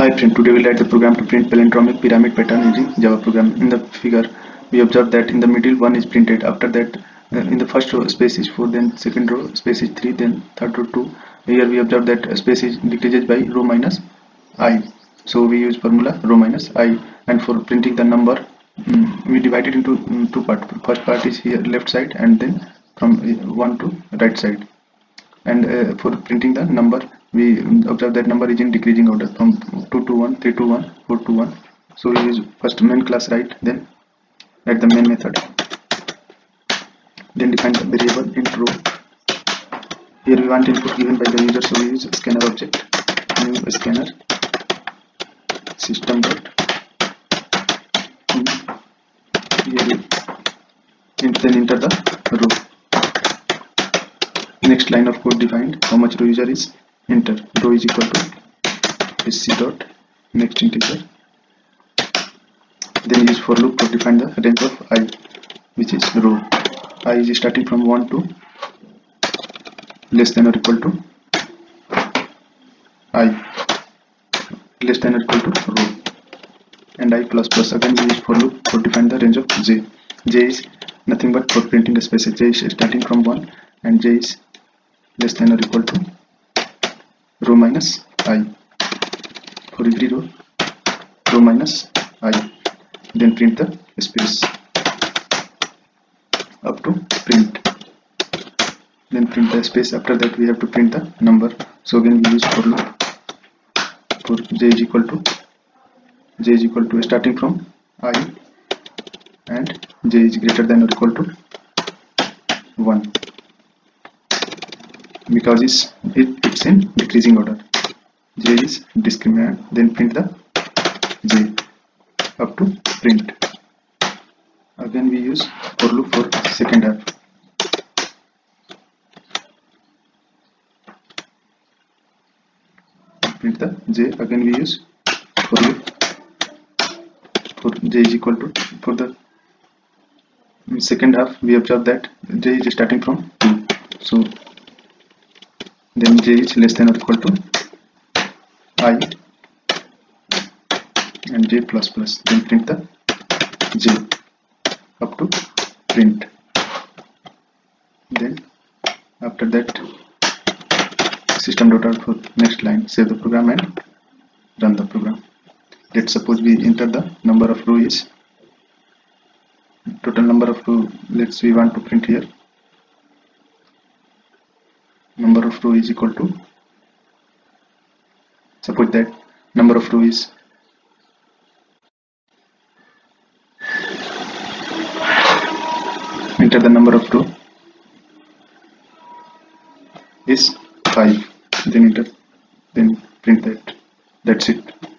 Hi friend, today we'll write the program to print palindromic pyramid pattern using Java program. In the figure, we observe that in the middle one is printed. After that, uh, in the first row space is 4, then second row space is 3, then third row 2. Here we observe that space is decreases by row minus i. So we use formula row minus i and for printing the number mm, we divide it into mm, two parts. First part is here left side and then from uh, 1 to right side and uh, for printing the number we observe that number is in decreasing order from 2 to 1 3 to 1 4 to 1 so we use first main class write then write the main method. Then define the variable int row. Here we want input given by the user so we use scanner object. New scanner. System dot. Here then enter the row. Next line of code defined how much row user is enter. Row is equal to sc dot. Next integer. Then use for loop to define the range of i which is row. I is starting from 1 to less than or equal to i. Less than or equal to row. And i plus plus. Again use for loop to define the range of j. J is nothing but for printing a space j is starting from 1 and j is less than or equal to row minus i. For every row row minus i. Then print the space. Up to print. Then print the space. After that we have to print the number. So again we use for loop for j is equal to j is equal to starting from i and j is greater than or equal to 1 because it, it's in decreasing order. J is discriminant then print the j up to print. Again we use for loop for second half. Print the j. Again we use for loop. For j is equal to for the second half we observe that j is starting from 2 so then j is less than or equal to i and j plus plus then print the j up to print then after that system dot out for next line save the program and run the program let's suppose we enter the number of row is total number of row let's we want to print here number of row is equal to suppose that number of row is enter the number of row is 5 then enter then print that that's it